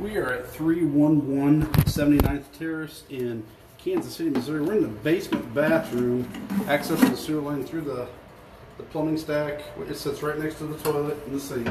We are at 311 79th Terrace in Kansas City, Missouri. We're in the basement bathroom, accessing the sewer line through the, the plumbing stack. It sits right next to the toilet and the sink.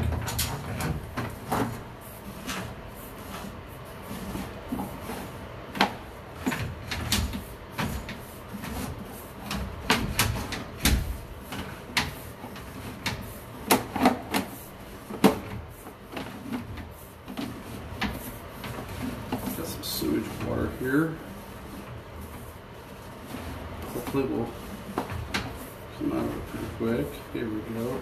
Sewage water here. Hopefully we'll come out of it pretty quick. Here we go.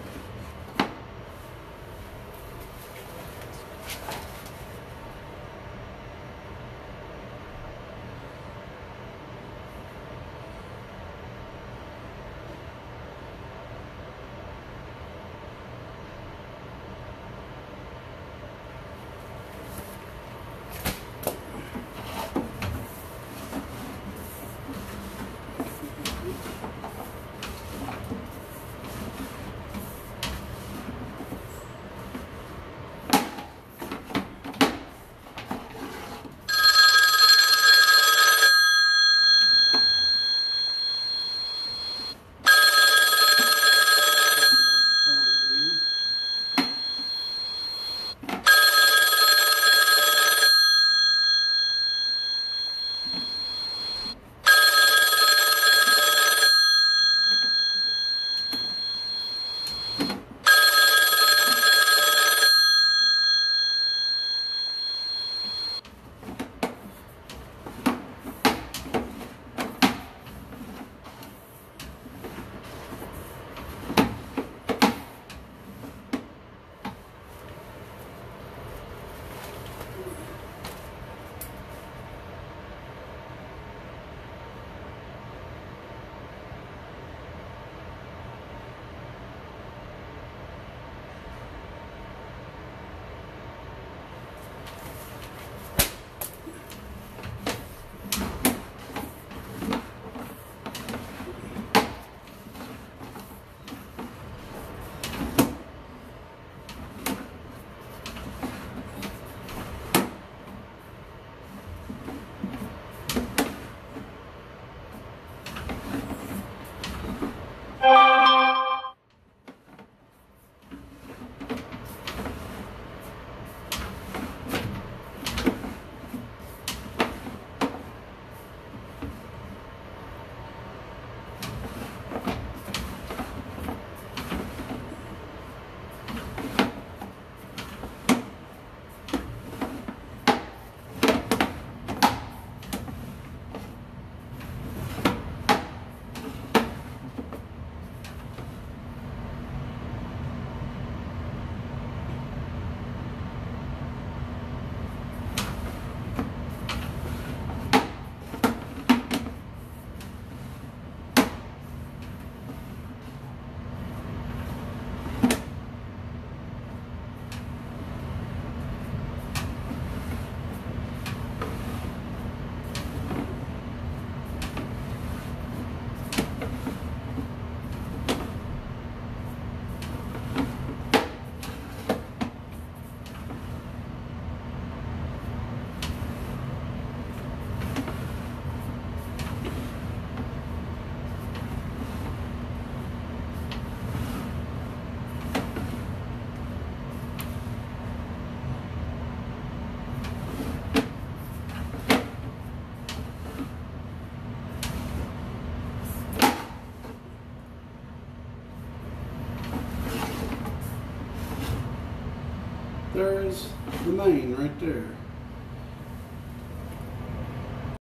There's the main right there.